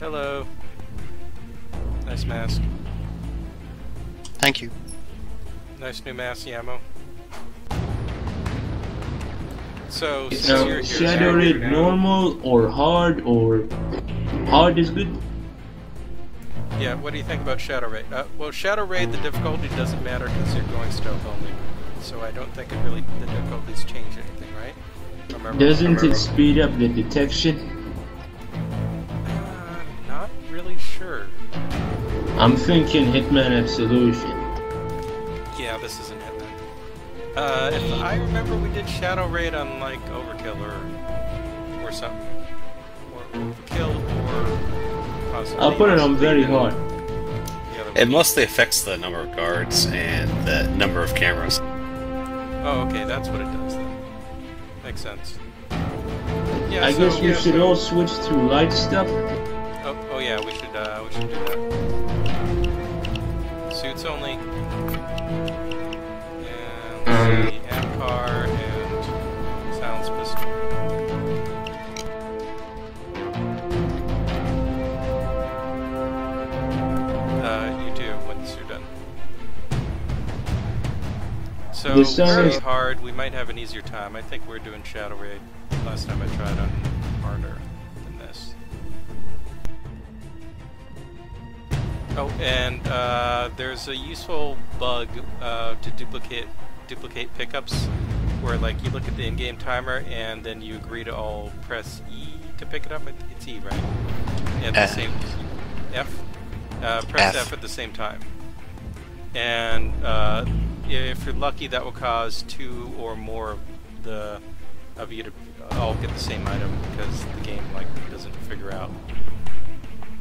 Hello. Nice mask. Thank you. Nice new mask, Yamo. So, since So, you're here, shadow raid normal or hard or hard is good? yeah, what do you think about Shadow Raid? Uh, well, Shadow Raid, the difficulty doesn't matter because you're going stealth only. So I don't think it really, the difficulties change anything, right? Remember, Doesn't remember- it speed up the detection? I'm thinking Hitman Absolution. Yeah, this isn't Hitman. Uh, if I remember, we did Shadow Raid on like Overkill or or something, or Overkill or possibly. I'll put it on very hard. It mostly affects the number of guards and the number of cameras. Oh, okay, that's what it does then. Makes sense. Yeah, I so, guess we yeah, should so- all switch to light stuff. Oh, oh yeah, we should uh, we should do that. Only. And Um. the Amcar and Sounds Pistol. Uh, you do once you're done. So very is- hard. We might have an easier time. I think we're doing Shadow Raid. Last time I tried on harder Oh, and uh, there's a useful bug uh, to duplicate duplicate pickups, where like you look at the in-game timer and then you agree to all press E to pick it up. It's E, right? At the F. same F. Uh, press F. F at the same time. And uh, if you're lucky, that will cause two or more of the of you to all get the same item because the game like doesn't figure out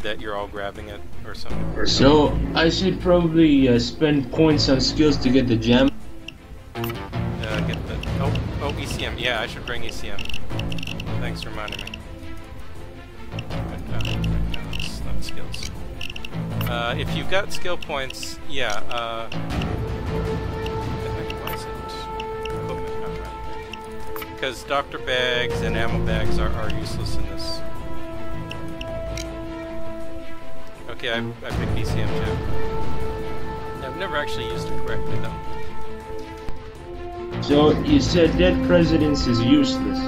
that you're all grabbing it or something. So I should probably uh, spend points on skills to get the gem. Uh, get the oh oh ECM. Yeah, I should bring ECM. Thanks for reminding me. But, uh, no, it's not skills. Uh, if you've got skill points, yeah. Uh, why is it equipment not right? Because doctor bags and ammo bags are, are useless in this. Okay, I, I picked ECM too. I've never actually used it correctly though. So you said dead presidents is useless.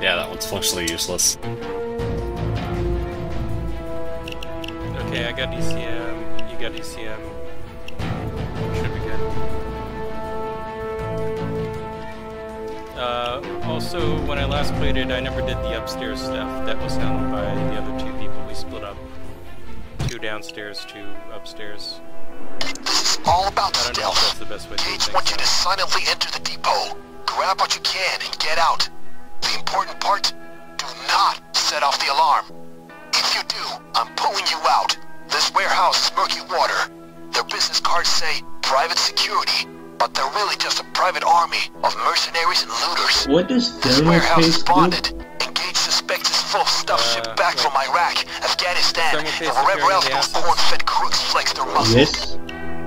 Yeah, that one's functionally useless. Okay, I got ECM. You got ECM. Uh, also, when I last played it, I never did the upstairs stuff. That was done by the other two people. We split up. Two downstairs, two upstairs. This is all about I don't know if that's stealth. the best way to do Gage want you to silently enter the depot. Grab what you can and get out. The important part, do not set off the alarm. If you do, I'm pulling you out. This warehouse is Murkywater. Their business cards say private security, but they're really just a private army of mercenaries and looters. What does This warehouse is do? bonded. Engage suspects is full of stuff Uh, shipped back wait. from Iraq, Afghanistan, Thermal and paste wherever else the those assets? corn-fed crooks flex their muscles. Yes.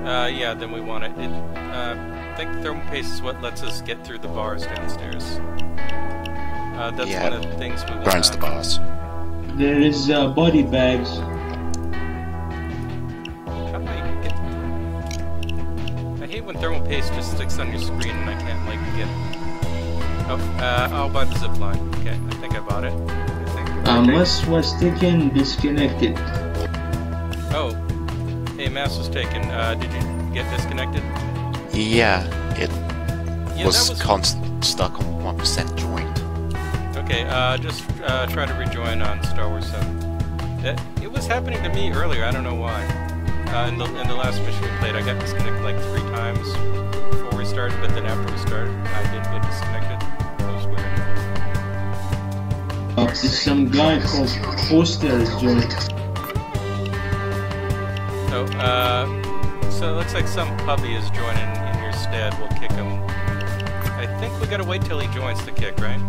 Uh, yeah, then we want it. it uh, I think thermal paste is what lets us get through the bars downstairs. Uh, that's Yeah, one of the things we want. Grinds the bars. There is uh, body bags. How do I get? I hate when thermal paste just sticks on your screen and I can't like get. Oh, uh, I'll buy the zip line. Okay, I think I bought it. I think. Unless was taken disconnected. Oh, hey, maswastaken. Uh, did you get disconnected? Yeah, it Yeah, was, was constant stuck on one percent joint. Okay, uh, just uh, try to rejoin on Star Wars 7. That, it was happening to me earlier, I don't know why. Uh, in, the, in the last mission we played, I got disconnected like three times before we started, but then after we started, I didn't get disconnected. That was weird. Uh, some guy called Poster is joined. So, uh, so it looks like some puppy is joining in your stead. We'll kick him. I think we gotta wait till he joins the kick, right?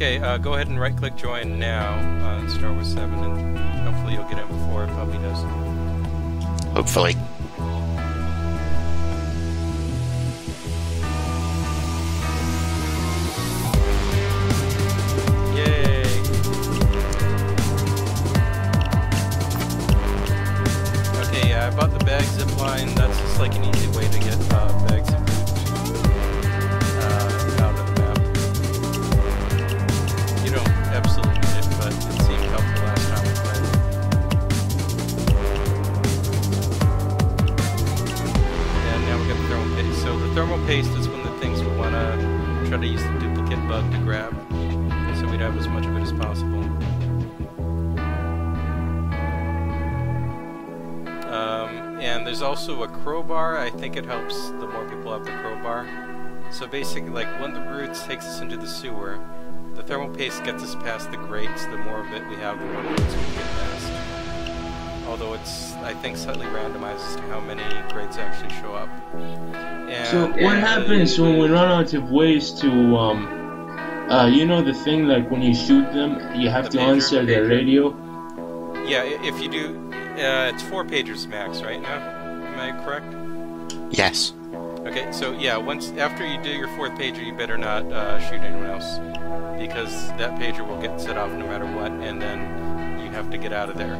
Okay, uh, go ahead and right click join now on Star Wars 7 and hopefully you'll get in before Puppy does. Hopefully. Paste is one of the things we want to try to use the duplicate bug to grab so we'd have as much of it as possible. Um, and there's also a crowbar. I think it helps the more people have the crowbar. So basically, like when the roots takes us into the sewer, the thermal paste gets us past the grates. The more of it we have, the more roots we get past. Although it's, I think, slightly randomized as to how many grates actually show up. And, So what happens when we run out of ways to um uh you know the thing like when you shoot them you have The to pager. answer their radio? Yeah, if you do, uh, it's four pagers max, right now? Am I correct? Yes. Okay, so yeah, once after you do your fourth pager, you better not uh, shoot anyone else because that pager will get set off no matter what, and then you have to get out of there.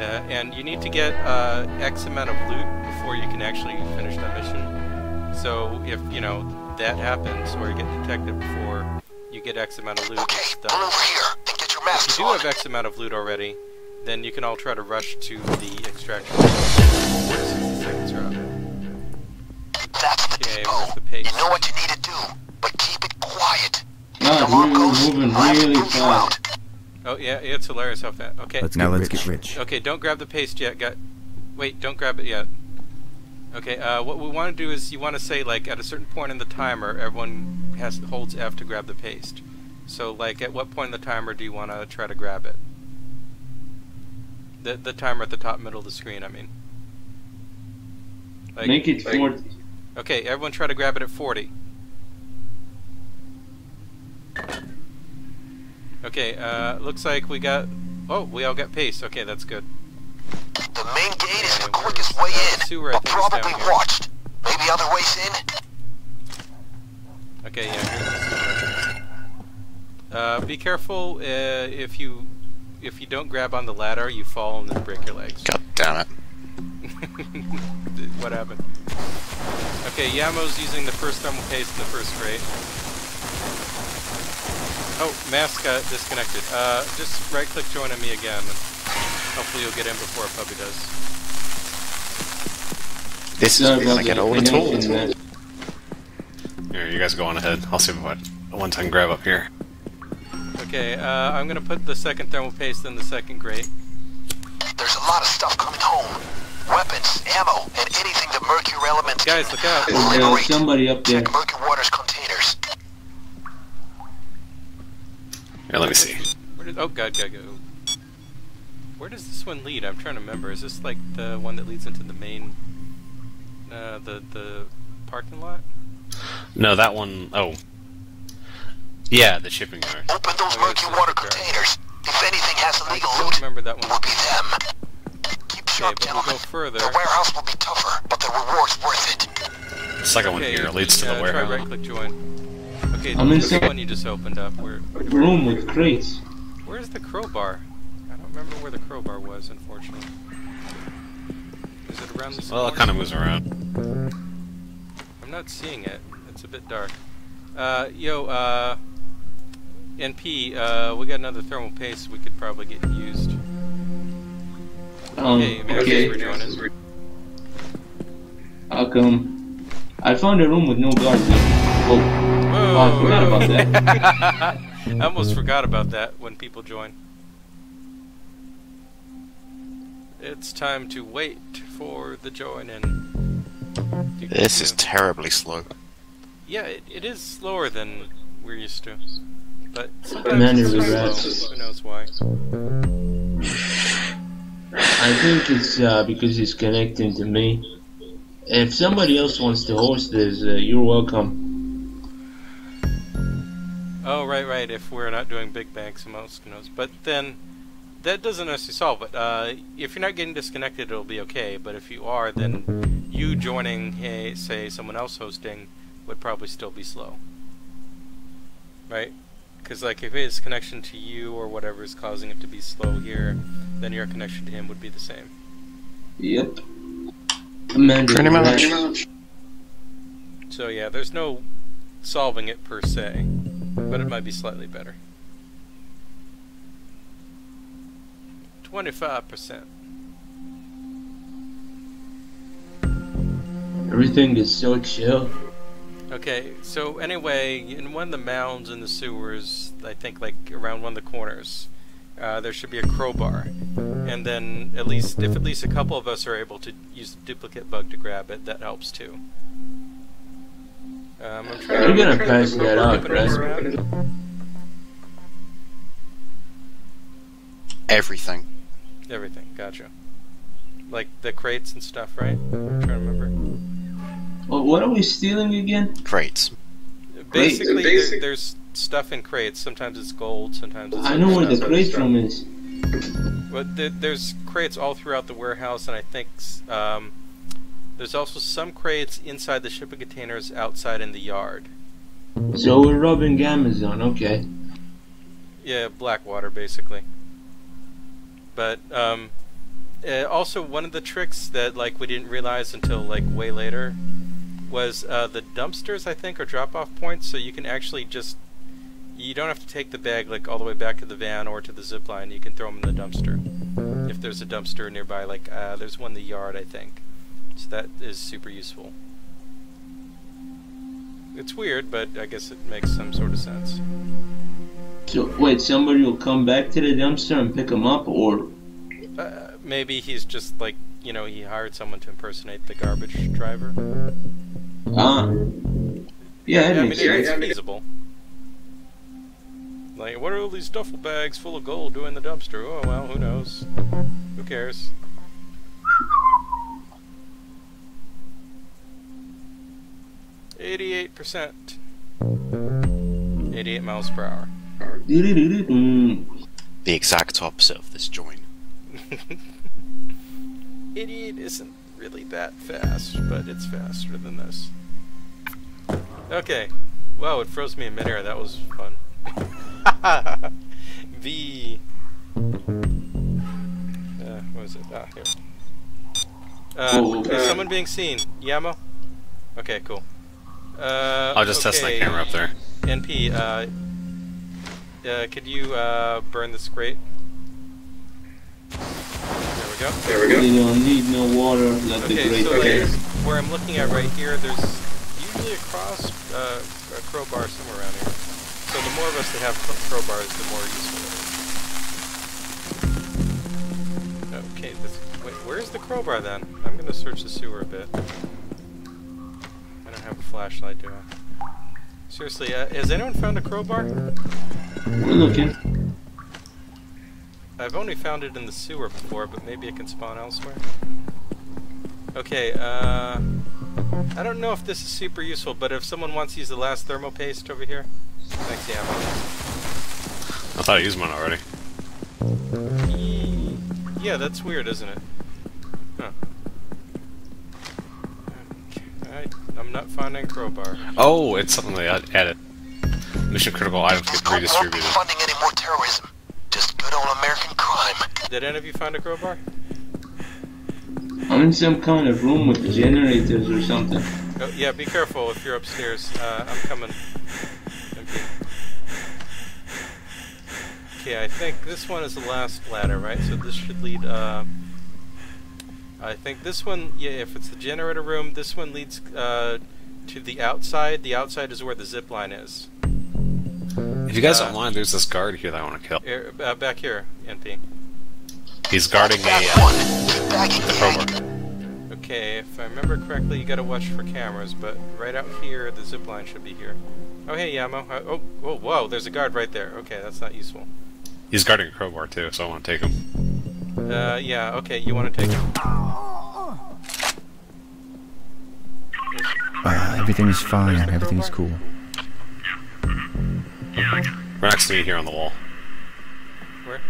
Uh, and you need to get uh, X amount of loot before you can actually finish that mission. So if you know that happens, or you get detected before you get X amount of loot, Okay, it's done. over here and get your If you do on. have X amount of loot already, then you can all try to rush to the extraction. point. seconds are up. That's the Okay, depot. the pace? You know what you need to do, but keep it quiet. God, Alarm we're goes, moving I have to really move you out. fast. Oh yeah, it's hilarious how fast. Okay. Let's Now get let's rich. get rich. Okay, don't grab the paste yet. Got. Wait, don't grab it yet. Okay. Uh, what we want to do is you want to say like at a certain point in the timer, everyone has holds F to grab the paste. So like at what point in the timer do you want to try to grab it? The the timer at the top middle of the screen. I mean. Like, Make it forty. Okay, everyone try to grab it at 40. Okay, uh, looks like we got... Oh, we all got paste. Okay, that's good. The main gate is the quickest way uh, in, sewer, I but think, is down probably here. watched. Maybe other ways in? Okay, yeah, here's the sewer. Uh, be careful uh, if you if you don't grab on the ladder, you fall and then break your legs. God damn it. what happened? Okay, Yamo's using the first thermal paste in the first grate. Oh, mask got disconnected. Uh, just right click join on me again. Hopefully you'll get in before Puppy does. This is Sorry gonna about get the all the tools. Here, you guys go on ahead. I'll see what once I can grab up here. Okay, uh, I'm gonna put the second thermal paste in the second grate. There's a lot of stuff coming home. Weapons, ammo, and anything the mercury elements Guys, look out! There's uh, somebody up there. Check Murky Waters containers. Here, let me see. Where did, oh god, god, go. Where does this one lead? I'm trying to remember. Is this like the one that leads into the main, uh, the the parking lot? No, that one oh Yeah, the shipping yard. Open those Okay, murky water containers. If anything has I illegal don't loot, remember that it one. will be them. Keep Okay, sharp, but we'll gentlemen. go further. The warehouse will be tougher, but the reward's worth it. The second one here leads to uh, the try warehouse. right click join. Okay, I'm this inside. one you just opened up. Where, where do- Room with crates. where's the crowbar? I don't remember where the crowbar was, unfortunately. Is it around this Well, it kind of moves around. I'm not seeing it. It's a bit dark. Uh, yo, uh, NP, uh, we got another thermal paste we could probably get used. Um, Okay, Max okay. is rejoining. How come? I found a room with no guards. in. Oh, Whoa! Oh, I forgot about that. I almost forgot about that when people join. It's time to wait for the join in. This is terribly slow. Yeah, it, it is slower than we're used to. But sometimes it's of the too rats. slow. Who knows why? I think it's uh, because it's connecting to me. If somebody else wants to host this, uh, you're welcome. Oh, right, right. If we're not doing big banks and Moskinos, but then that doesn't necessarily solve it. Uh, if you're not getting disconnected, it'll be okay. But if you are, then you joining, hey, say someone else hosting, would probably still be slow, right? Because like if his connection to you or whatever is causing it to be slow here, then your connection to him would be the same. Yep. Amanda, Pretty much. right? So yeah, there's no solving it per se, but it might be slightly better. Twenty-five percent. Everything is so chill. Okay, so anyway, in one of the mounds in the sewers, I think like around one of the corners, uh, there should be a crowbar, and then at least if at least a couple of us are able to use the duplicate bug to grab it, that helps too. Um, I'm trying You're to gonna pass that out, open right? Everything. Everything, gotcha. Like the crates and stuff, right? I'm trying to remember. Well, what are we stealing again? Crates. Basically, there, there's stuff in crates. Sometimes it's gold, sometimes it's. I know where the crate room is. But there, there's crates all throughout the warehouse, and I think um, there's also some crates inside the shipping containers outside in the yard. So we're robbing Amazon, okay. Yeah, Blackwater, basically. But um, uh, also one of the tricks that like we didn't realize until like way later was uh, the dumpsters. I think are drop-off points, so you can actually just you don't have to take the bag like all the way back to the van or to the zip line. You can throw them in the dumpster if there's a dumpster nearby. Like uh, there's one in the yard, I think. So that is super useful. It's weird, but I guess it makes some sort of sense. So wait, somebody will come back to the dumpster and pick them up, or Uh, maybe he's just like you know he hired someone to impersonate the garbage driver. ah? Yeah, that yeah, I mean it's feasible. Like, what are all these duffel bags full of gold doing in the dumpster? Oh well, who knows? Who cares? Eighty-eight percent. Eighty-eight miles per hour. The exact opposite of this joint. 88 isn't really that fast, but it's faster than this. Okay. Wow, it froze me in midair. That was fun. v. Uh, what is it? Ah, here. Uh, Oh, is uh, someone being seen? Yamo? Okay, cool. Uh, I'll just test that camera up there. NP, uh, uh, could you uh, burn this grate? There we go. There we go. You don't need no water. Let the Okay, great so okay. there's, where I'm looking at right here, there's usually a cross, uh, a crowbar somewhere around here. So the more of us that have cro- crowbars, the more useful it is. Okay, this, wait, where's the crowbar then? I'm gonna search the sewer a bit. I don't have a flashlight, do I? Seriously, uh, has anyone found a crowbar? We're looking. I've only found it in the sewer before, but maybe it can spawn elsewhere. Okay, uh... I don't know if this is super useful, but if someone wants to use the last thermal paste over here... Thanks, Yamo. I thought I used mine already. Yeah, that's weird, isn't it? Huh. Okay, I, I'm not finding crowbar. Oh, it's something they add- added. Mission critical items This get group won't be redistributed. funding any more terrorism. Just good old American crime. Did any of you find a crowbar? I'm in some kind of room with generators or something. Oh, yeah, be careful if you're upstairs. Uh, I'm coming. Okay. Okay, I think this one is the last ladder, right? So this should lead, uh... I think this one, yeah, if it's the generator room, this one leads, uh, to the outside. The outside is where the zip line is. If you guys Uh, don't mind, there's this guard here that I want to kill. Er, uh, back here, NP. He's guarding a Back uh, one. The gang. Okay, if I remember correctly, you gotta watch for cameras, but right out here, the zip line should be here. Oh, hey, Yamo. Uh, oh, oh, whoa, there's a guard right there. Okay, that's not useful. He's guarding a crowbar too, so I want to take him. Uh, yeah, okay, you want to take him. Uh, is fine. everything is cool. We're next to me here on the wall. Where?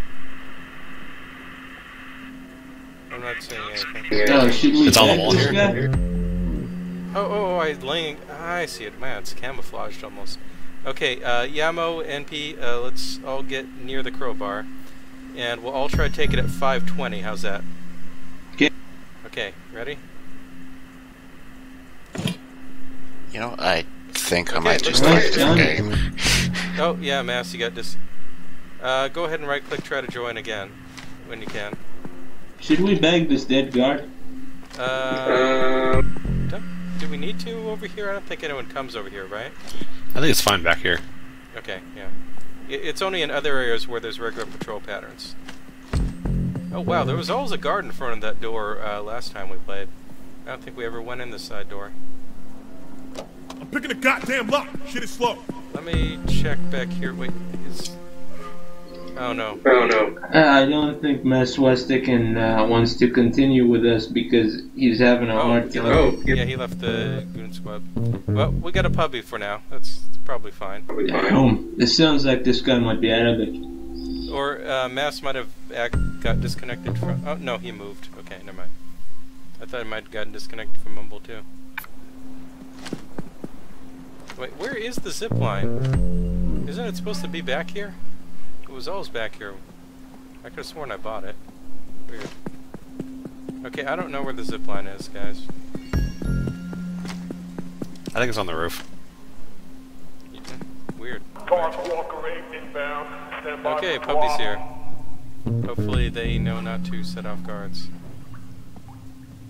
I'm not seeing anything. Should we It's on the wall here. Oh, oh, oh, I laying. I see it. Man, it's camouflaged almost. Okay, uh, Yamo, NP, uh, let's all get near the crowbar, and we'll all try to take it at 520. How's that? Okay, Okay, ready? You know, I think I might just do start it. a different Done. game. Oh, yeah, Mass, you got this. Uh, go ahead and right-click, try to join again, when you can. Should we bag this dead guard? Uh, don't, do we need to over here? I don't think anyone comes over here, right? I think it's fine back here. Okay, yeah. It's only in other areas where there's regular patrol patterns. Oh wow, there was always a guard in front of that door uh, last time we played. I don't think we ever went in this side door. I'm picking a goddamn lock. Shit is slow. Let me check back here. Wait, is... Oh no. Uh, I don't think maswastaken uh, wants to continue with us because he's having a Oh, hard time. left, yeah, he left the goon squad. Well, we got a puppy for now. That's probably fine. Damn, this sounds like this guy might be out of it. Or uh, Mass might have act, got disconnected from. Oh no, he moved. Okay, never mind. I thought he might have gotten disconnected from Mumble too. Wait, where is the zip line? Isn't it supposed to be back here? It was always back here. I could have sworn I bought it. Weird. Okay, I don't know where the zip line is, guys. I think it's on the roof. Yeah, Weird. Park Walker 8 inbound. Stand by Okay, for puppy's here. Hopefully they know not to set off guards.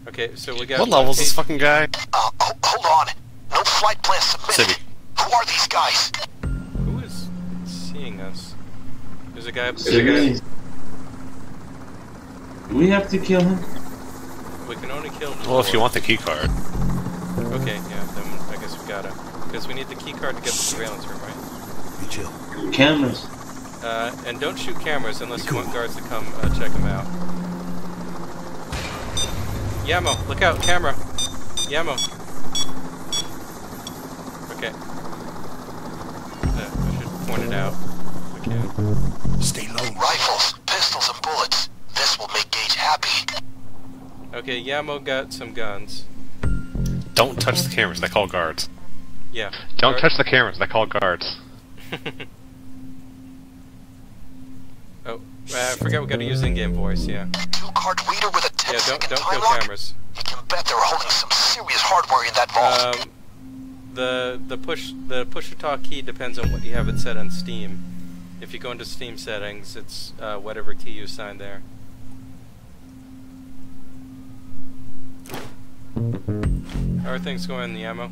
Okay, so we got. What level is this fucking guy? Uh, ho- hold on. No flight plan submitted. Civvy. Who are these guys? Who is seeing us? There's a guy up So guys, do we have to kill him? We can only kill. him. Well, if you want the key card. Okay, yeah, then I guess we gotta. Because we need the key card to get the surveillance room, right? Be chill. Cameras. Uh, and don't shoot cameras unless you want guards to come uh, check them out. Yamo, look out, camera. Yamo. Okay. Uh, I should point it out. If Stay low. Rifles, pistols, and bullets. This will make Gage happy. Okay, Yamo got some guns. Don't touch the cameras. They call guards. Yeah. Don't Guard- touch the cameras. They call guards. oh, I forgot we gotta use in-game voice. Yeah. Two-card reader with a 10 Yeah. Don't second don't kill lock? cameras. You can bet they're holding some serious hardware in that vault. Um, the the push the push to talk key depends on what you have it set on Steam. If you go into Steam settings, it's uh, whatever key you assign there. How are things going in the ammo?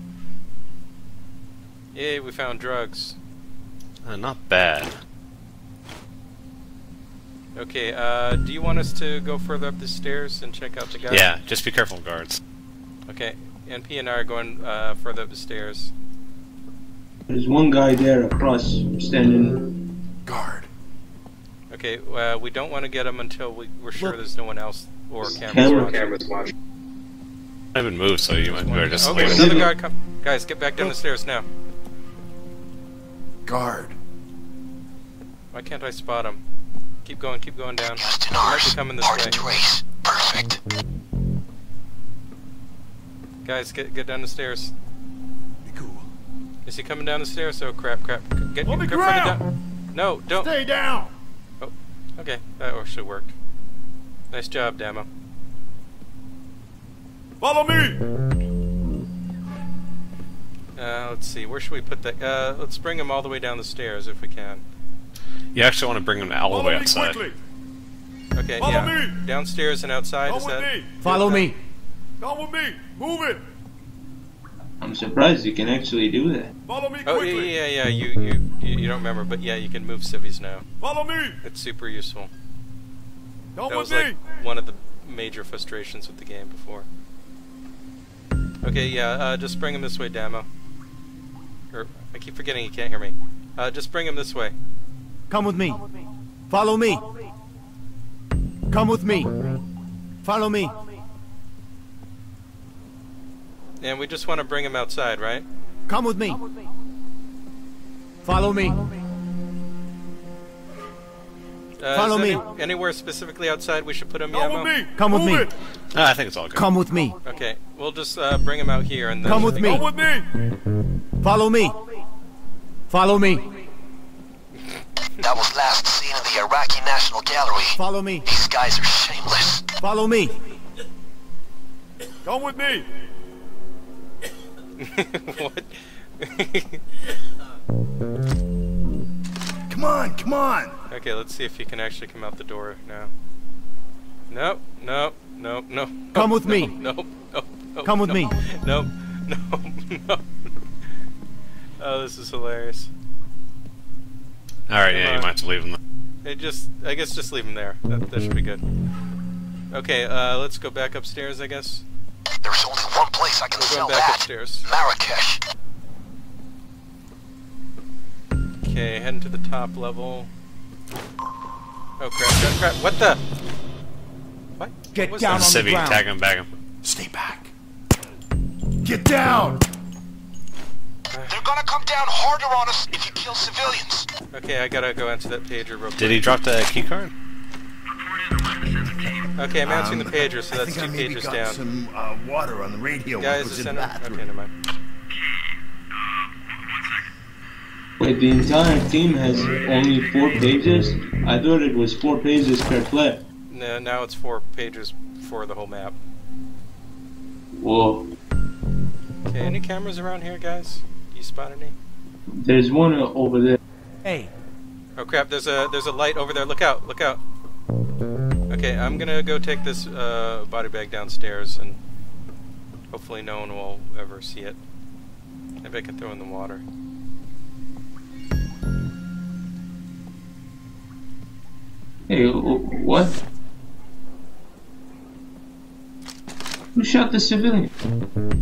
Yay, we found drugs. Uh, not bad. Okay, uh, do you want us to go further up the stairs and check out the guy? Yeah, just be careful, guards. Okay, NP and I are going uh, further up the stairs. There's one guy there across standing. Guard. Okay, uh, we don't want to get him until we, we're sure Look. there's no one else or Camera. cameras. watching. I haven't moved, so you might better just Okay, leave another guard come. Guys, get back down the stairs now. Guard. Why can't I spot him? Keep going, keep going down. Used He in ours. coming this Hard way. to. Perfect. Guys, get get down the stairs. Be cool. Is he coming down the stairs? Oh crap, crap. Get, On the get further ground! Down. No, don't. Stay down. Oh, Okay, that should work. Nice job, Damo. Follow me. Uh, let's see, where should we put that? Uh, let's bring him all the way down the stairs if we can. You actually want to bring them all the Follow way me outside. quickly. Okay, Follow yeah. me! Downstairs and outside, Come is with that? me. Follow me. Come with me. Move it. I'm surprised you can actually do that. Follow me Oh, yeah, yeah, yeah, you, you, you, you don't remember, but yeah, you can move civvies now. Follow me. It's super useful. Come That with was me. like one of the major frustrations with the game before. Okay, yeah, uh, just bring him this way, Damo. Or, I keep forgetting he can't hear me. Uh, just bring him this way. Come with me. Follow me. Come with me. Follow me. And we just want to bring him outside, right? Come with me. Follow me. Uh, Follow is me. any- anywhere specifically outside we should put him, Come Yamo? with me. Come with Move me. it. Ah, I think it's all good. Come with me. Okay, we'll just uh, bring him out here and then. Come with me. Come with me. Follow me. Follow me. That was last seen in the Iraqi National Gallery. Follow me. These guys are shameless. Follow me. Come with me. what? Come on, come on. okay, let's see if he can actually come out the door now. Nope, nope, nope, nope. Come with me. Nope, nope, nope. Come with me. Nope, nope, nope. Oh, this is hilarious. Alright, yeah, Come you might have to leave him. It just, I guess, just leave him there. That, that should be good. Okay, uh, let's go back upstairs, I guess. There's only one place I can We're sell going back that. upstairs. Marrakesh. Okay, heading to the top level. Oh crap! Crap! Crap! What the? What? Get What down that? on the ground. tag him, bag him. Stay back. Get down. They're gonna come down harder on us if you kill civilians. Okay, I gotta go answer that pager real quick. Did he drop the key card? Okay, I'm answering the pager, so Um, I that's think two I maybe pages got down. some uh, water on the radio. Guys, was is in that the okay? Never mind. Wait, the entire team has only four pages? I thought it was four pages per clip. No, now it's four pages for the whole map. Whoa. Okay, any cameras around here, guys? You spot any? There's one over there. Hey, Oh crap! There's a there's a light over there. Look out! Look out! Okay, I'm gonna go take this uh, body bag downstairs, and hopefully no one will ever see it. Maybe I can throw in the water. Hey, what? Who shot the civilian?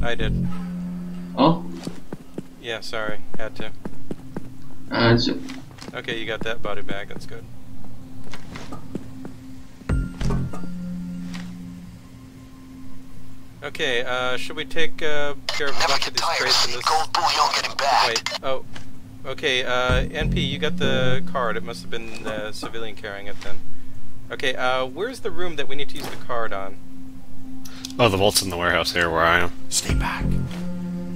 I did. Oh, Yeah, sorry, had to. uh, Okay, you got that body bag. That's good. Okay, uh, should we take uh, care of a bunch of these crates in this? gold bullion getting bagged. Wait. Oh. Okay. Uh, NP, you got the card. It must have been the civilian carrying it then. Okay. Uh, where's the room that we need to use the card on? Oh, the vault's in the warehouse here where I am. stay back.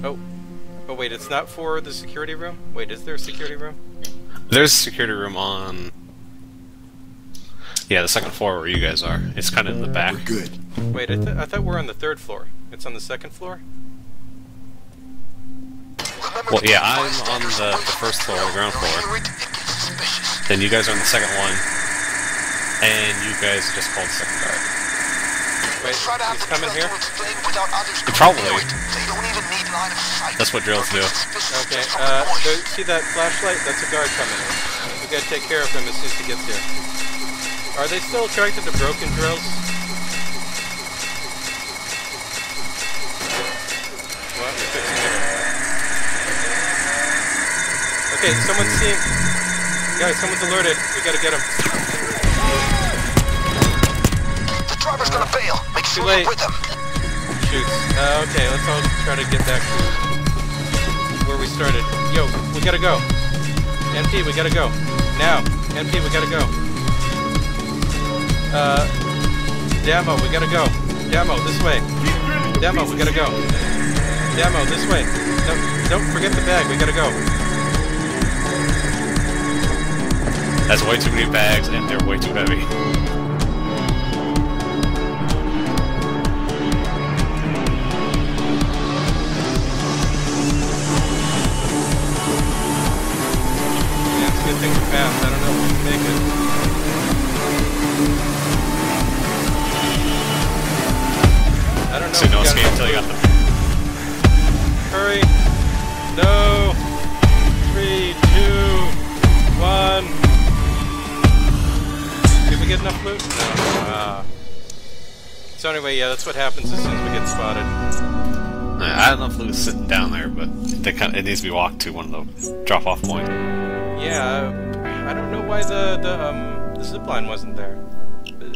Oh. Oh wait, it's not for the security room. Wait, is there a security room? There's a security room on. Yeah, the second floor where you guys are. It's kind of in the back. We're good. Wait, I, th- I thought we're on the third floor. It's on the second floor. Remember Well, yeah, I'm on the- the first floor, the ground floor. Hear it, it gets suspicious. Then you guys are on the second one, and you guys just called second guard. Wait, Try to have he's the coming drill here. without others coming Probably. near. They don't even need line of. That's what drills do. Okay. Uh, the see that flashlight? That's a guard coming in. We gotta take care of him as soon as he gets here. Are they still attracted to broken drills? Well, we're fixing it. Okay, someone's seeing. Guys, someone's alerted. We gotta get him. The driver's gonna bail. Make sure you're with him. Shoots. Uh, okay, let's all try to get back to where we started. Yo, we gotta go. NP, we gotta go. Now. NP, we gotta go. Uh, Damo, we gotta go. Damo, this way. Damo, we gotta go. Damo, this way. No, don't forget the bag, we gotta go. That's way too many bags, and they're way too heavy. Yeah, it's a good thing we're fast. I don't know if we can make it. So no escape until you got food. the. Hurry! No! Three, two, one. Did we get enough loot? No. Ah. So anyway, yeah, that's what happens as soon as we get spotted. I don't know if Lou's sitting down there, but they kind of, it needs to be walked to one of the drop-off points. Yeah, uh, I don't know why the the um the zip line wasn't there.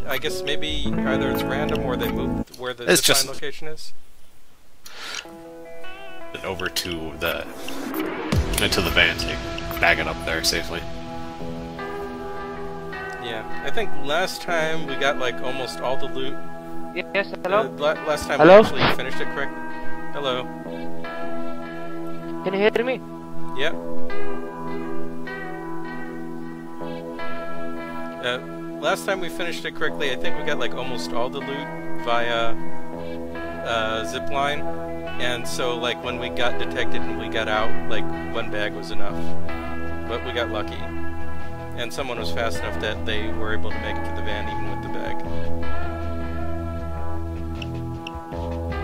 I guess maybe either it's random or they moved where the It's zip just- location is. over to the into the van so you can bag it up there safely. Yeah, I think last time we got like almost all the loot. Yes, Uh, hello? la- last time Hello? we actually finished it correct. Hello. Can you hear me? Yep. Uh, last time we finished it correctly, I think we got like almost all the loot via uh, zip line, and so like when we got detected and we got out, like one bag was enough. But we got lucky, and someone was fast enough that they were able to make it to the van even with the bag.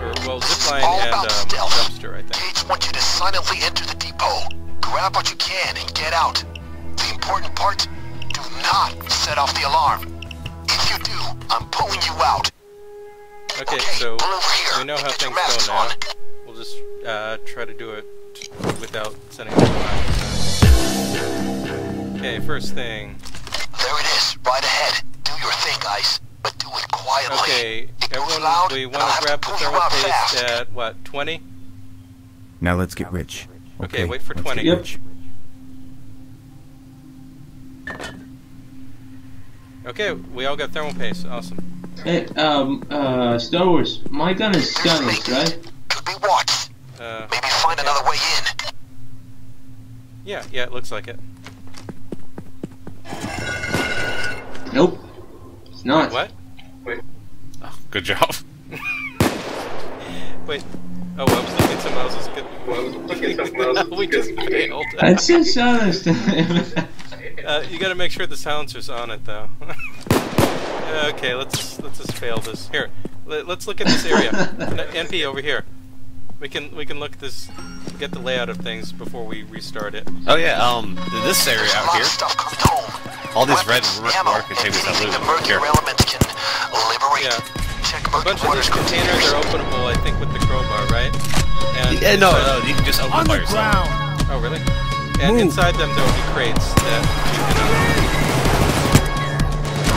Or well, zip line all and um, dumpster, I think. Gage want you to silently enter the depot. Grab what you can and get out. The important part, not set off the alarm. If you do, I'm pulling you out. Okay, Okay, so pull over here we know how things go now. on. We'll just uh, try to do it without setting the alarm. Okay, first thing. There it is, right ahead. Do your thing, guys, but do it quietly. Okay, It goes everyone, loud, we want to grab the pull thermal out paste at what, 20? Now let's get rich. Okay, wait for let's 20. get Yep. rich. Okay, we all got thermal paste. Awesome. Hey, um, uh, Star Wars, my gun is There's right? Could be watched. Uh, Maybe find another way in. yeah, yeah, it looks like it. Nope. It's not. What? Oh, good job. Wait. Oh, I was looking at someone else's good. we just failed. I said silenced. Uh, you gotta make sure the silencer's on it, though. okay, let's let's just fail this. Here, let, us look at this area. N- NP over here. We can we can look at this, get the layout of things before we restart it. Oh yeah, um, this area There's out here, of stuff coming home. all these red Weapons, mar- ammo, marker tables that anything loot. mercury Here. elements can. Yeah. A bunch of these containers containers. are openable, I think, with the crowbar, right? And Yeah, no, inside- no, you can just open On it by yourself. ground! Oh, really? And inside them there will be crates that you can.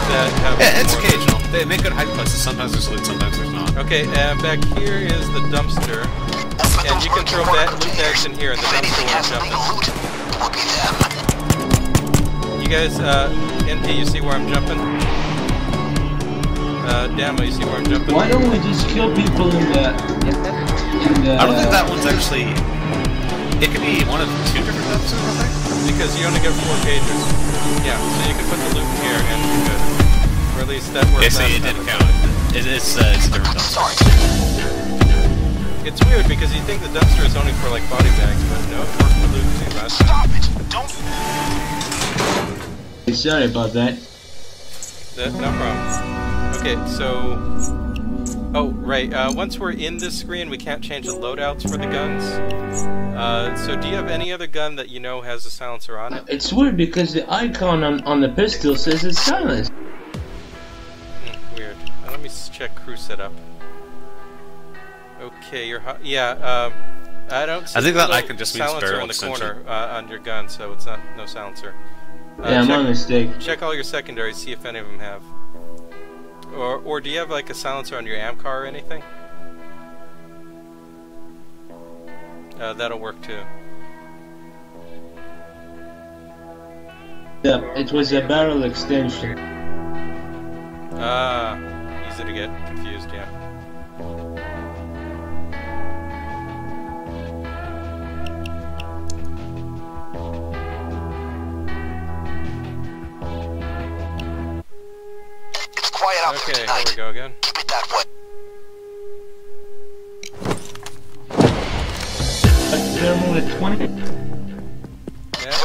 Uh, that have Yeah, it's occasional. They make good hiding places. Sometimes there's loot, sometimes there's not. Okay, and back here is the dumpster. Open And you can throw water loot containers. bags in here, and the If dumpster anything will has jump illegal loot, it will be them. You guys, uh, NP, you see where I'm jumping? Uh, Damo, you see where I'm jumping? Why don't we just kill people in the in the? I don't think that one's actually. It could be one of two different dumpsters, I think. Because you only get four pages. Yeah, so you can put the loot here and you're good. Or at least that worked Okay, so last it didn't count. It, it's, uh, it's a different dumpster. Start. It's weird because you think the dumpster is only for like body bags, but no, it works for loot too, right? Stop it! Don't Sorry about that. That, no problem. Okay, so... Oh, right, uh, once we're in this screen, we can't change the loadouts for the guns. Uh, so do you have any other gun that you know has a silencer on it? It's weird because the icon on, on the pistol says it's silenced. Hmm, weird. Uh, let me check crew setup. Okay, you're hot. Yeah, um, I don't see I think that little icon just means silencer barrel in the extension. corner uh, on your gun, so it's not no silencer. Uh, yeah, my mistake. check all your secondaries, see if any of them have. Or, or do you have like a silencer on your Amcar or anything? Uh, that'll work too. Yeah, it was a barrel extension. Ah, easy to get confused, yeah. Quiet out Okay, there here we go again. Keep it that way. Thermal at 20. Yeah,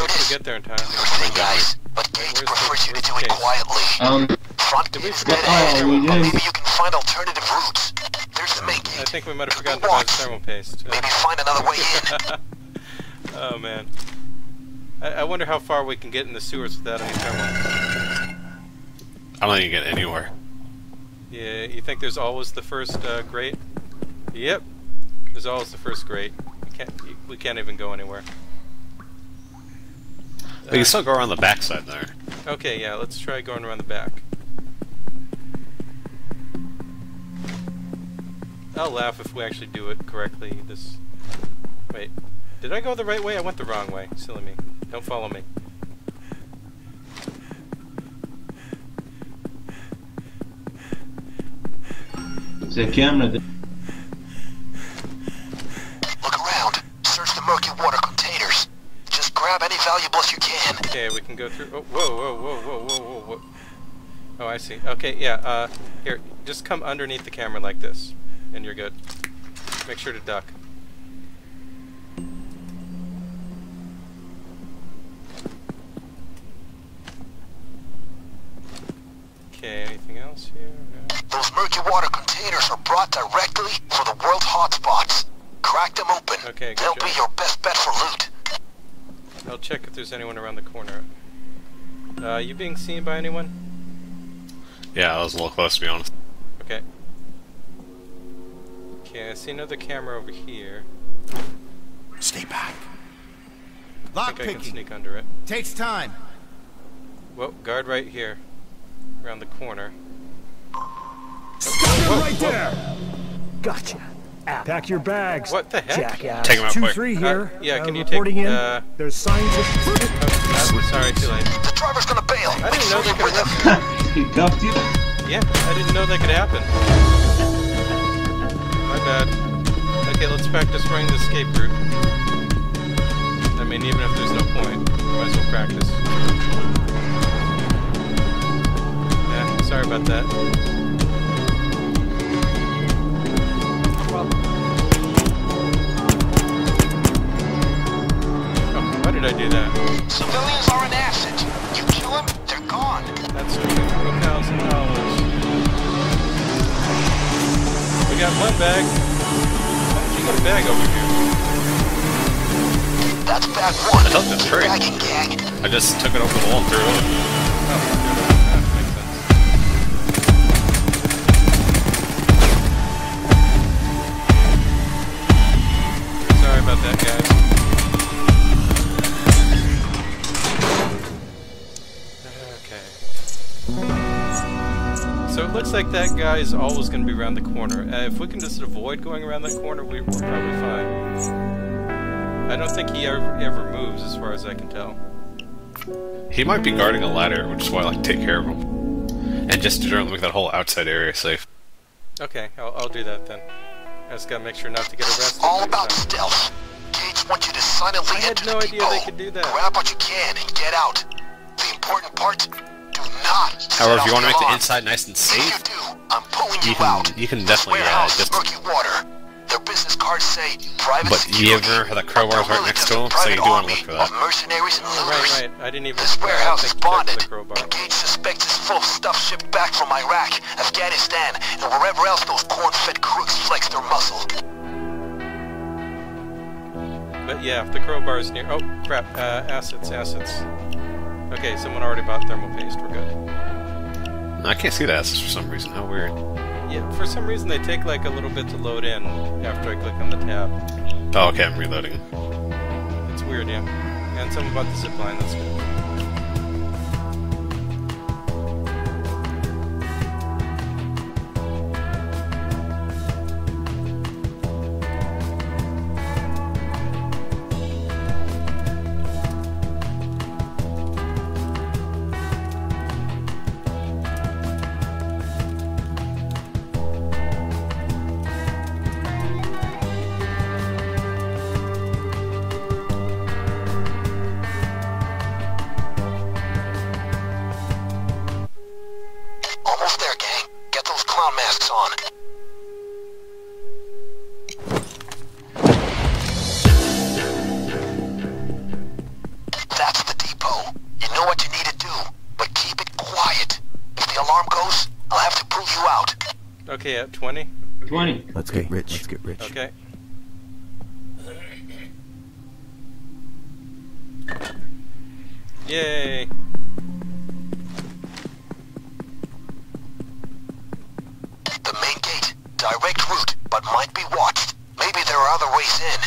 we should get there in time. Hey guys, but Wait, Gage prefers you to do the it case? quietly. Um, Front Did we gate's forget dead to ahead, oh, we didn't. maybe you can find alternative routes. There's the main gate. I think we might have forgotten to buy the thermal paste. Maybe find another way in. oh man. I, I wonder how far we can get in the sewers without any thermal. I don't think you get anywhere. Yeah, you think there's always the first uh, grate? Yep. There's always the first grate. We can't we can't even go anywhere. But you can still go around the backside there. Okay, yeah, let's try going around the back. I'll laugh if we actually do it correctly. This Wait, did I go the right way? I went the wrong way. Silly me. Don't follow me. It's a camera. Look around. Search the murky water containers. Just grab any valuables you can. Okay, we can go through. Oh, whoa, whoa, whoa, whoa, whoa, whoa, whoa. Oh, I see. Okay, yeah. Uh, here, just come underneath the camera like this, and you're good. Make sure to duck. Murky water containers are brought directly for the world's hotspots. Crack them open. Okay, good They'll job. be your best bet for loot. I'll check if there's anyone around the corner. Uh, you being seen by anyone? Yeah, I was a little close to be honest. Okay. Okay, I see another camera over here. Stay back. I Lock think I can picking. sneak under it. Takes time. Well, guard right here. Around the corner. Right there. Gotcha. Pack your bags. What the heck? Jackass. Take 'em out Two quick. three Uh, here. yeah, Uh, can you reporting take, in. uh, There's signs of. Oh, uh, sorry, too late. The driver's gonna bail. I Make didn't know sure they could with arrest he cuffed you? Yeah, I didn't know that could happen. My bad. Okay, let's practice running the escape route. I mean, even if there's no point, might as well practice. Yeah, sorry about that. Did I do that? Civilians are an asset. You kill them, they're gone. That's twenty thousand dollars. We got one bag. Why don't you get a bag over here? That's bag one. I thought it was. Bagging gang. I just took it over the wall and threw it over. Oh, looks like that guy is always going to be around the corner. Uh, if we can just avoid going around that corner, we- we're probably fine. I don't think he ever, ever moves, as far as I can tell. He might be guarding a ladder, which is why I like to take care of him. And just to generally make that whole outside area safe. Okay, I'll, I'll do that then. I just gotta make sure not to get arrested. All about stealth. Gates want you to silently I had enter no the idea depot. they could do that. Grab what you can and get out. The important part, do not set However, if you want to make the inside nice and If you safe, do, I'm pulling you you, can- out. you can definitely, uh, warehouse just- Murkywater. Their business cards say private But security. you ever have the crowbars but right next really to just a 'em, so you do wanna look for that. Mercenaries and Oh, right, right. I didn't even This warehouse is bonded. the crowbar. and suspects it's full of stuff shipped back from Iraq, Afghanistan, and wherever else those corn-fed crooks flex their muscle. But yeah, if the crowbar is near. Oh crap! Uh, assets, assets. Okay, someone already bought thermal paste. We're good. I can't see the asses for some reason. How weird. Yeah, for some reason they take like a little bit to load in after I click on the tab. Oh, okay, I'm reloading. It's weird, yeah. And someone bought the zip line. That's good. 20. 20. Let's get rich. Let's get rich. Okay. Yay! The main gate, direct route, but might be watched. Maybe there are other ways in.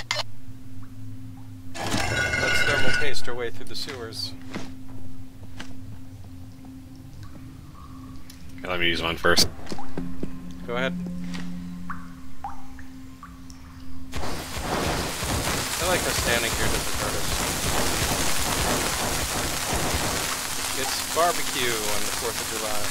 Let's thermal paste our way through the sewers. Okay, let me use one first. Go ahead. I like how standing here doesn't hurt us. It's barbecue on the 4th of July.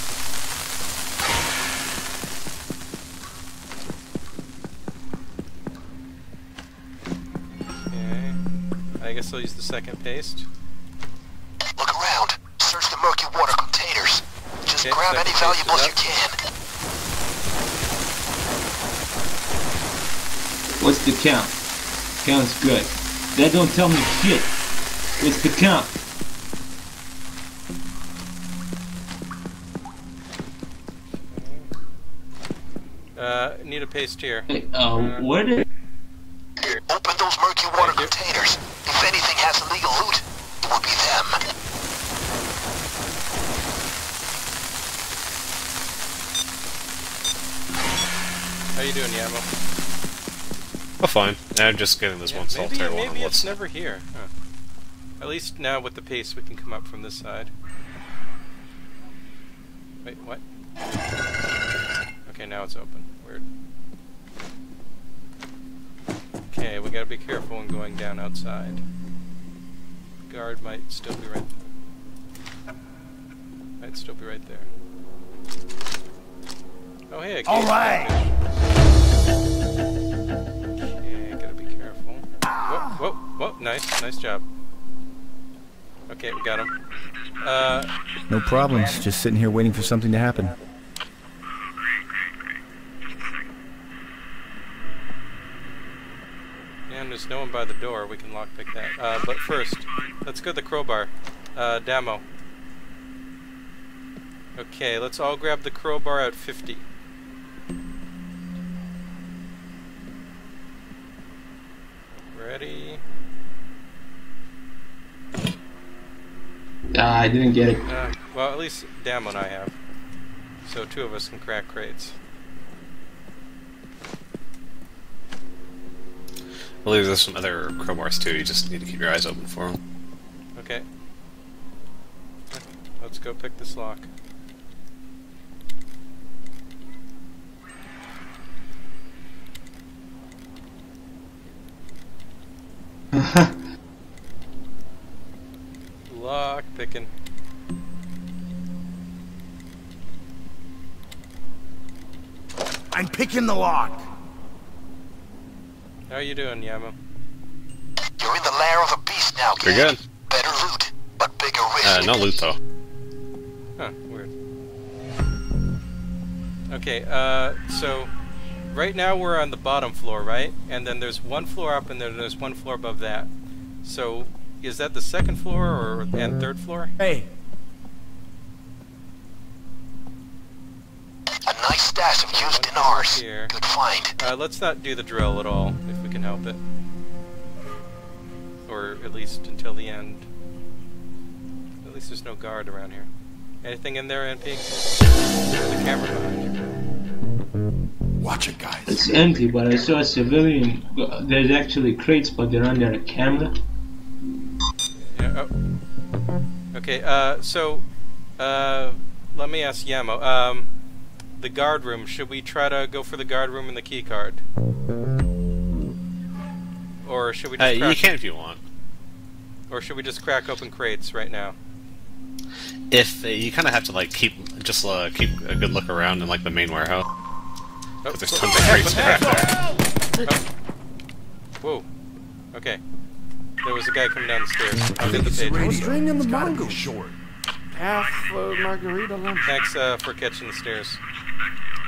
Okay. I guess I'll use the second paste. Look around. Search the Murkywater containers. Just Okay, grab any valuables you can. What's the count? Count's good. That don't tell me shit. What's the count? Uh, need a paste here. Hey, uh, where did... Open those murky water Thank you. containers. If anything has illegal loot, it will be them. How you doing, Jamo? Oh, fine. I'm just getting this Yeah, one maybe solitaire one maybe it's left. never here. Huh. At least now with the paste we can come up from this side. Wait, what? Okay, now it's open. Weird. Okay, we gotta be careful when going down outside. Guard might still be right there. Might still be right there. Oh hey, a All case right. back there. Okay, gotta be careful. Whoa, whoa, whoa, nice, nice job. Okay, we got him. Uh, No problems. Just sitting here waiting for something to happen. and there's no one by the door, we can lockpick that. Uh, but first, let's go to the crowbar. Uh, Damo. Okay, let's all grab the crowbar at 50. Ready? Ah, I didn't get it. Uh, well, at least Damo and I have. So two of us can crack crates. I believe there's some other crowbars too. You just need to keep your eyes open for them. Okay. Let's go pick this lock. Lock picking. I'm picking the lock. How are you doing, Jamo? You're in the lair of a beast now, Pretty kid. good. Better loot, but bigger risk. Uh, no loot though. Huh, weird. Okay, uh, so right now we're on the bottom floor, right? And then there's one floor up and then there's one floor above that. So is that the second floor or and third floor? Hey, A nice stash of used One floor dinars. here. Good find. Uh, let's not do the drill at all, if we can help it. Or at least until the end. At least there's no guard around here. Anything in there, NP? There's a camera behind you. Watch it, guys. It's empty, but I saw a civilian. There's actually crates, but they're under a camera. Yeah, oh. Okay, uh, so, uh, let me ask Jamo. Um, the guard room, should we try to go for the guard room and the key card? Or should we just Uh, just you crack, can if you want. or should we just crack open crates right now? If uh, you kind of have to like keep just uh, keep a good look around in like the main warehouse. Oh, there's whoa, tons of crates back there. Whoa. Okay. There was a guy coming down the stairs. I'll get the page. Radio. string in the It's gotta be mongoose. short. Half uh, margarita lunch. Thanks uh, for catching the stairs.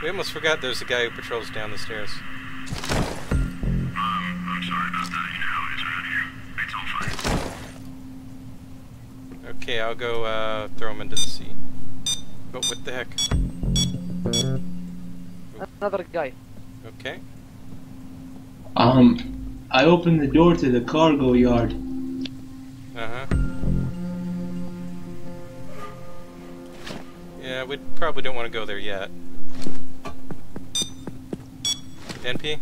We almost forgot there's a guy who patrols down the stairs. Um, I'm sorry about that. You know how it is around here. It's all fine. Okay, I'll go uh, throw him into the sea. But what the heck? Another guy. Okay. Um, I opened the door to the cargo yard. Uh Yeah, we probably don't want to go there yet. NP?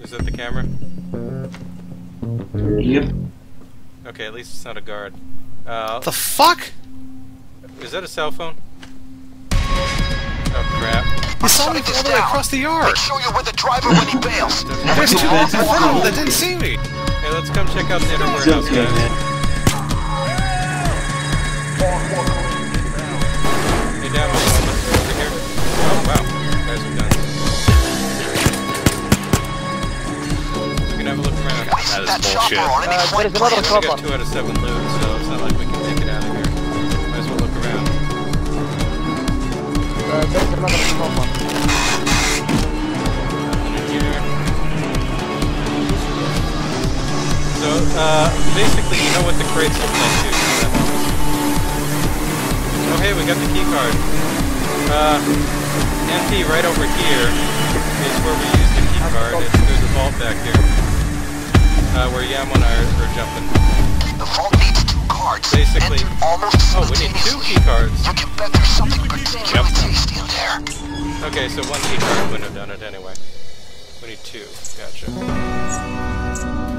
Is that the camera? Yep. Okay, at least it's not a guard. Uh, The fuck? is that a cell phone? Oh crap. He saw me Shut all this the way down. across the yard. Make sure you're with the driver when he bails. There's two That's guys in front of him cool. that didn't see me. Hey, let's come check out the inner It's warehouse, okay, guys. Bullshit. Uh, flight there's another plan. We got two out of seven loot, so it's not like we can take it out of here. Might as well look around. Uh, there's another crowbar. Nothing in here. So, uh, basically, you know what the crates look like, dude. so that helps. Oh, hey, we got the key card. Uh, NP right over here is where we use the key card. It's, there's a vault back here. Uh, where Jamo and I are, are jumping. The vault needs two cards. Basically- almost Oh, we need two key cards. You can bet there's something particularly tasty in there. Okay, so one key card wouldn't have done it anyway. We need two. Gotcha.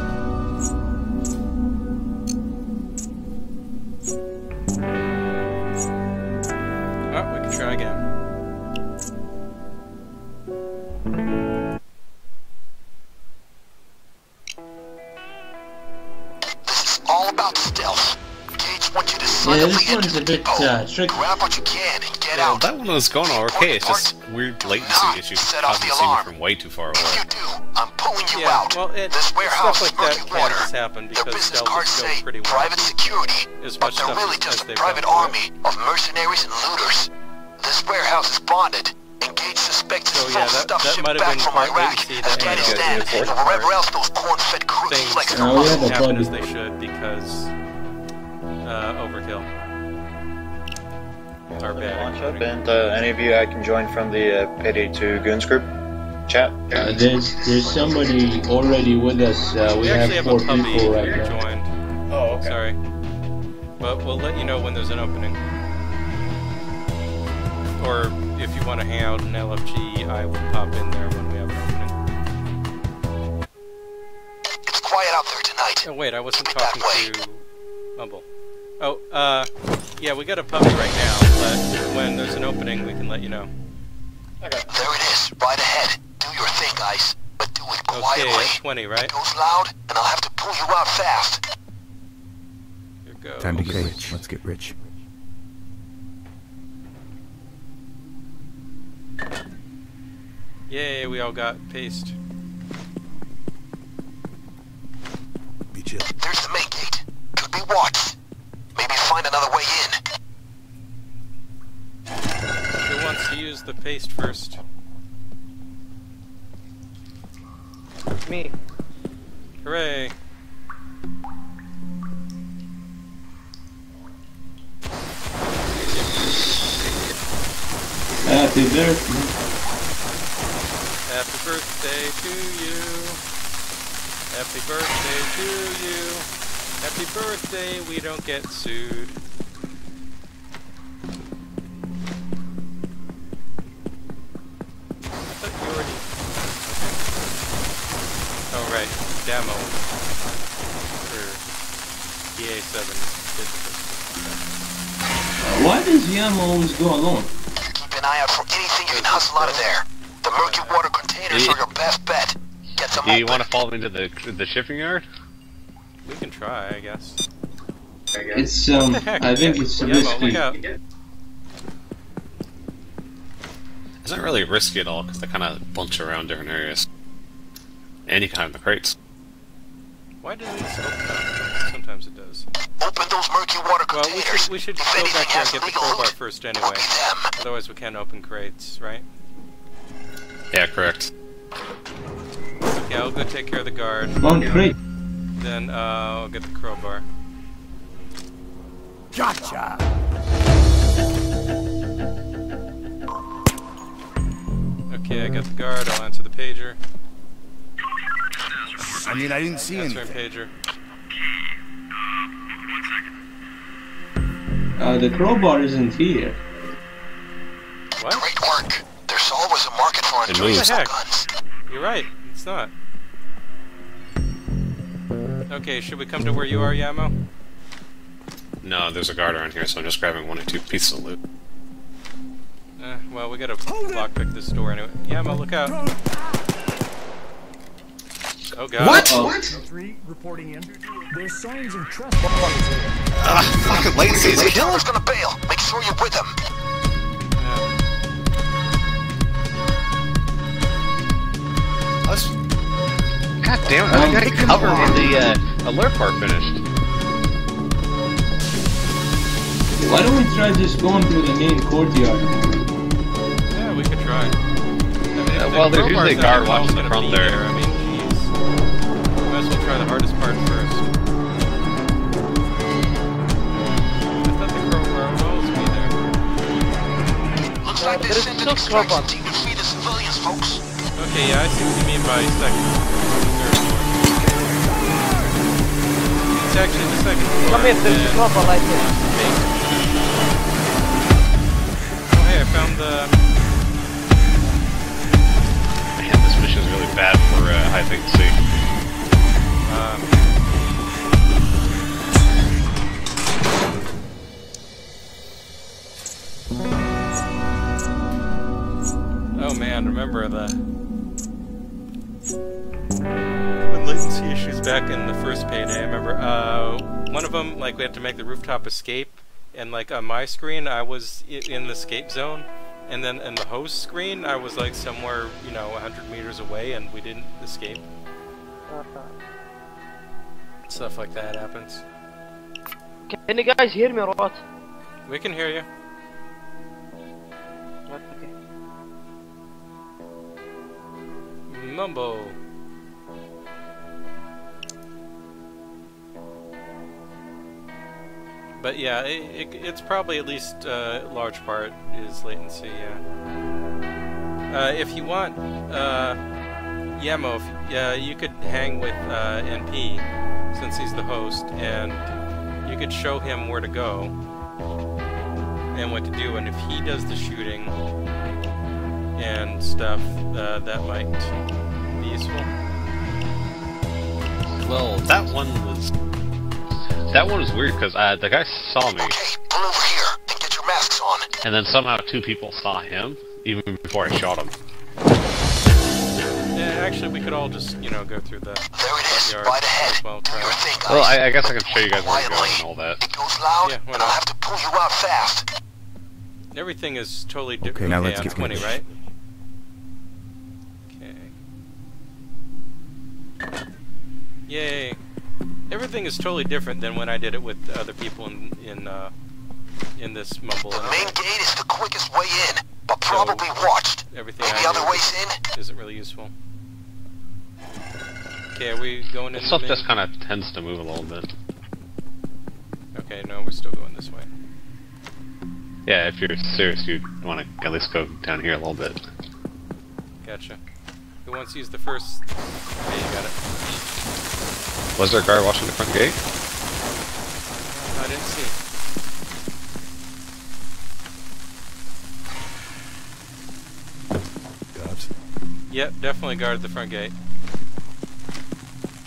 Yeah, silently one's a bit uh, tricky. Grab what you can and get Yeah, out. that one was going all okay. It's just weird latency not issues set off causing the it alarm. from way too far If away. you do, I'm pulling you Yeah, out. well, it, this warehouse stuff like that murky can water. just happen Their because business stealth cards is say pretty private wacky. security, As but much they're stuff really just a they've private done. army of mercenaries and looters. This warehouse is bonded. and Gage suspects it's So, yeah, that- stuff that shipped might have back been from part Iraq, latency that might Afghanistan, and wherever else those corn-fed crooks Things flex their yeah, happen as they should because uh, overkill. Or bad. Launch up, and uh, any of you I can join from the uh, Payday 2 Goons group chat. Uh, there's there's somebody already with us. Uh, we, We actually have have a four puppy people right who now. joined. Oh, Sorry. But we'll let you know when there's an opening. Or if you want to hang out in LFG, I will pop in there when we have an opening. It's quiet out there tonight. Oh wait, I wasn't Keep talking to Mumble. Oh, uh, yeah, we got a puppy right now, but when there's an opening, we can let you know. There it is, right ahead. Do your thing, guys, but do it Okay, quietly. that's 20, right? It goes loud, and I'll have to pull you out fast. Here goes. Time to get rich. Let's get rich. Yay, we all got paste. Be chill. There's the main gate. Could be watched. Maybe find another way in. Who wants to use the paste first? Me. Hooray! Happy birthday. Happy birthday to you. Happy birthday to you. Happy birthday, we don't get sued. Demo. For EA7 did this. Why does Yam always go alone? Keep an eye out for anything you can hustle out of there. The murky water containers are your best bet. Get them Do you open. want to follow me to the the shipping yard? We can try, I guess. It's um. What the heck? I think it's Jamo, risky. look out. It's not really risky at all because they kind of bunch around different areas. And you can hide in the crates. Why doesn't this open up? Sometimes it does. Open those Murkywater Well, we should we should go back there and get the crowbar loot, first anyway. will be them. Otherwise, we can't open crates, right? Yeah, correct. Okay, I'll go take care of the guard. One crate. Then uh, I'll get the crowbar. Gotcha! Okay, I got the guard. I'll answer the pager. I mean, I didn't see Answering anything. pager. Uh, the crowbar isn't here. What? Great work. There's always a market for It unusual moves. What the heck? guns. You're right. It's not. Okay, should we come to where you are, Jamo? No, there's a guard around here, so I'm just grabbing one or two pieces of loot. Eh, well, we gotta lockpick this door anyway. Jamo, look out. Oh god. What? What? Three reporting in. There's signs of trespassing. Ah, fucking latency is The killing. killer's gonna bail. Make sure you're with him. Us. God damn it! I got Um, cover when the uh, alert part finished. Why don't we try just going through the main courtyard? Yeah, we could try. I mean, if Uh, the well, there's usually a there, guard we're watching the front be there. I mean, try the hardest part first. I thought the crowbar would always be there. Looks Yeah, like they're there's sending extraction team to free the civilians, folks. Okay, yeah, I see what you mean by second. Floor. It's actually the second floor. Come here, there's a and- crowbar right here. Oh, hey, I found the. Man, this mission is really bad for uh, high latency. Oh man, remember the when latency issues back in the first payday. I remember uh, one of them, like we had to make the rooftop escape, and like on my screen, I was in the escape zone, and then in the host screen, I was like somewhere, you know, 100 meters away, and we didn't escape. Stuff like that happens. Can you guys hear me or what? We can hear you. Right, okay. Mumbo. But yeah, it, it, it's probably at least uh, a large part is latency. Yeah. Uh, if you want, uh, Jamo, if, uh, you could hang with uh, NP since he's the host, and you could show him where to go and what to do. And if he does the shooting and stuff, uh, that might be useful. Well, that one was that one was weird because uh, the guy saw me, Okay, pull over here and get your masks on. and then somehow two people saw him even before I shot him. Yeah, actually, we could all just, you know, go through the There it is, right ahead. well. Do your thing, guys. Well, I, I guess I can show you guys where to go Quietly. and all that. It goes loud, Yeah, why and I'll have to pull you out fast. Everything is totally different. Okay, now let's on get 20, going. right? Okay. Yay. Everything is totally different than when I did it with other people in in uh, in this mumble. The main gate is the quickest way in, but probably watched. Everything Maybe I other do ways in? isn't really useful. Okay, are we going in? This stuff just kind of tends to move a little bit. Okay, no, we're still going this way. Yeah, if you're serious, you want to at least go down here a little bit. Gotcha. Who wants to use the first? Okay, you got it. Was there a guard watching the front gate? I didn't see. Yep, definitely guarded the front gate.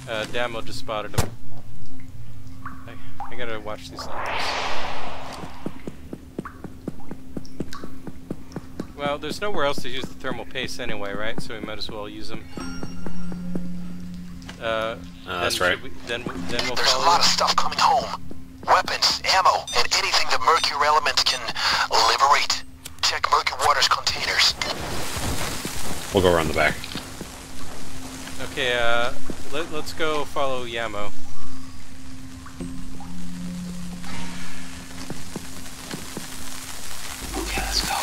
Uh, Damo just spotted him. I, I gotta watch these numbers. Well, there's nowhere else to use the thermal paste anyway, right? So we might as well use them. Uh, Uh, that's right. We, then, then we'll There's a follow. lot of stuff coming home. Weapons, ammo, and anything the Mercury element can liberate. Check mercury Waters containers. We'll go around the back. Okay, uh, let, let's go follow Jamo. Okay, let's go.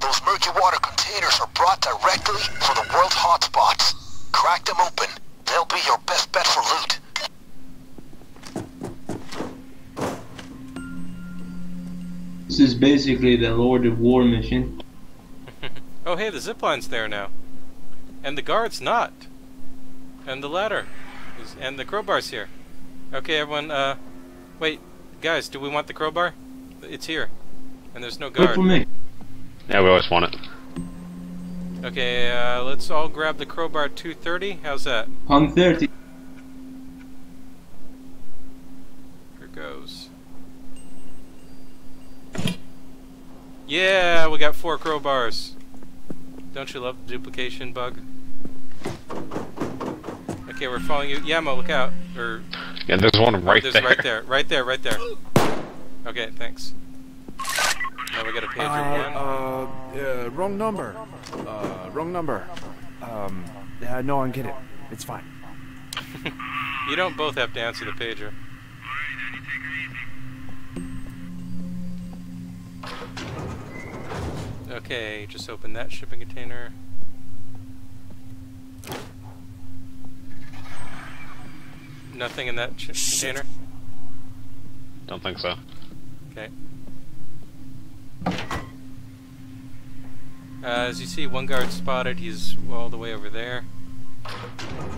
Those Murky Water containers are brought directly from the world hotspots. Crack them open. They'll be your best bet for loot. This is basically the Lord of War mission. oh hey, the zipline's there now. And the guard's not. And the ladder. Is, and the crowbar's here. Okay, everyone, uh... Wait, guys, do we want the crowbar? It's here. And there's no guard. Wait for me. Yeah, we always want it. Okay, uh, let's all grab the crowbar 230. How's that? 130. Got four crowbars. Don't you love the duplication bug? Okay, we're following you. Jamo, look out. Or Yeah, there's one right there's there. right there, right there, right there. Okay, thanks. Now we got a pager one. Uh, uh, wrong number. Uh, wrong number. Um, uh, no, I get it. It's fine. You don't both have to answer the pager. Okay, just open that shipping container. Nothing in that sh- container? Don't think so. Okay. Uh, as you see, one guard spotted. He's all the way over there.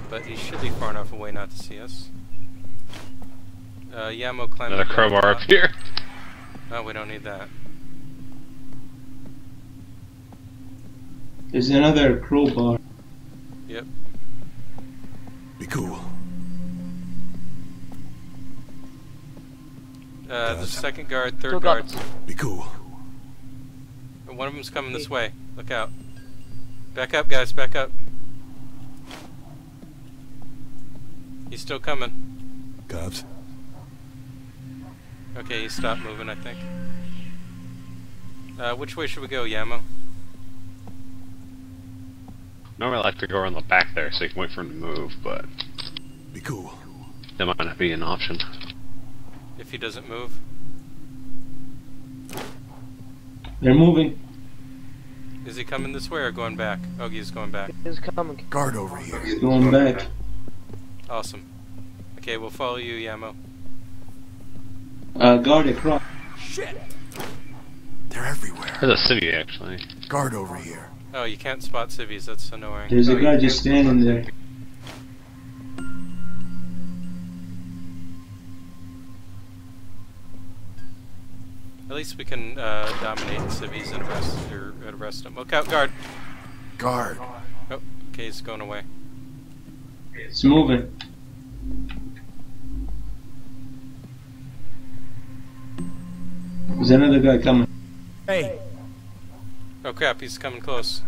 But he should be far enough away not to see us. Uh, Jamo climbed Another the crowbar up here. Oh, we don't need that. There's another crowbar. Yep. Be cool. Uh, the second guard, third guard. guards. Be cool. One of them's coming this way. Look out. Back up, guys, back up. He's still coming. Cops. Okay, he stopped moving, I think. Uh, which way should we go, Jamo? Normally I like to go around the back there so you can wait for him to move, but Be cool. that might not be an option. If he doesn't move. They're moving. Is he coming this way or going back? Oh, he's going back. He's coming. Guard over here. He's going back. Awesome. Okay, we'll follow you, Jamo. Uh, guard across. Shit! They're everywhere. There's a city actually. Guard over here. Oh, you can't spot civvies, that's annoying. There's a guy just standing there. At least we can uh, dominate civvies and arrest, or arrest them. Look out, guard! Guard. Oh, okay, he's going away. It's moving. There's another guy coming. Hey, Oh crap, he's coming close.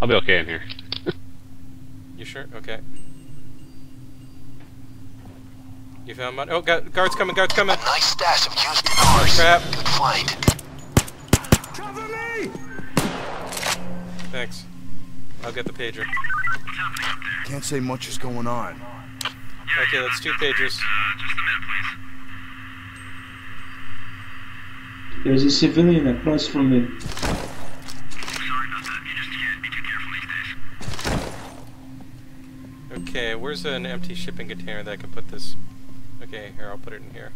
I'll be okay in here. You sure? Okay. You found money? Oh, gu guards coming, guards coming! Nice stash of used cars. Crap. Good find. Cover me! Thanks. I'll get the pager. can't say much is going on. Okay, that's two pagers. Uh, There's a civilian across from me. Sorry about. You just need to be careful with this. Okay, where's an empty shipping container that I can put this? Okay, here, I'll put it in here.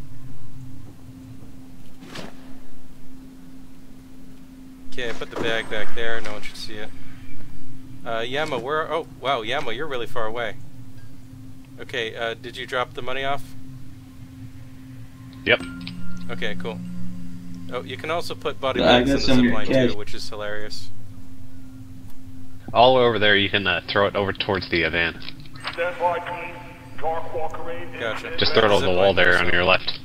Okay, I put the bag back there, no one should see it. Uh, Yama, where? Oh, wow, Yama, you're really far away. Okay, uh, did you drop the money off? Yep. Okay, cool. Oh, you can also put body I bags in got the some zipline too, which is hilarious. All the way over there, you can uh, throw it over towards the van. Stand by, team. Dark Walker in. Gotcha. Just throw it over the wall there on your left.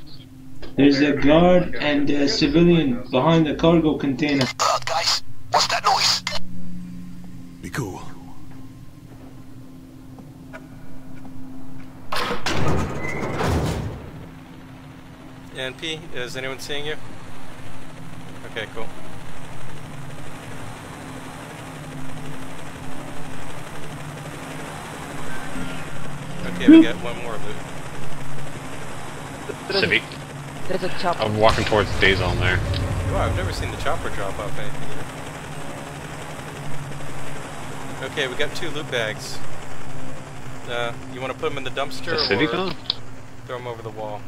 There's a guard and a civilian behind the cargo container. Uh, guys, what's that noise? Be cool. NP, is anyone seeing you? Okay, cool. Okay, we got one more loot. There's Civic. there's a chopper. I'm walking towards the day zone there. Wow, I've never seen the chopper drop off anything here. Okay, we got two loot bags. Uh, you want to put them in the dumpster The or Civic throw them over the wall?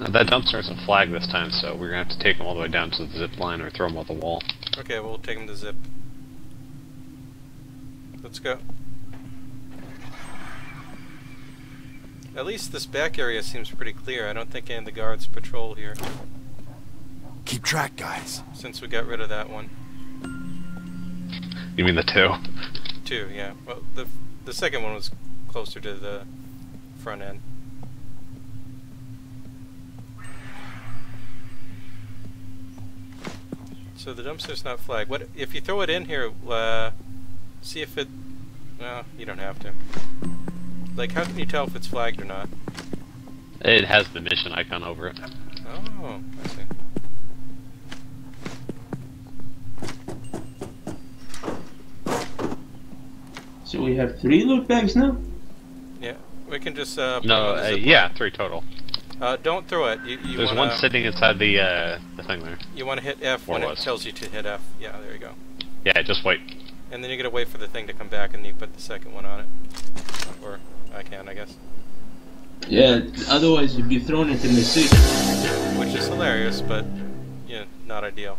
Uh, That dumpster has a flag this time, so we're gonna have to take them all the way down to the zip line or throw them off the wall. Okay, we'll take them to zip. Let's go. At least this back area seems pretty clear. I don't think any of the guards patrol here Keep track, guys. since we got rid of that one. You mean the two? Two, yeah. Well, the the second one was closer to the front end. So the dumpster's not flagged. What if you throw it in here? Uh, see if it. Well, you don't have to. Like, how can you tell if it's flagged or not? It has the mission icon over it. Oh, I see. So we have three loot bags now? Yeah, we can just. Uh, No, it uh, yeah, three total. Uh, don't throw it. You, you There's wanna, one sitting inside the uh, the thing there. You want to hit F Or when it tells you to hit F. Yeah, there you go. Yeah, just wait. And then you gotta wait for the thing to come back, and you put the second one on it. Or I can, I guess. Yeah, otherwise you'd be throwing it in the sea. Which is hilarious, but yeah, not ideal.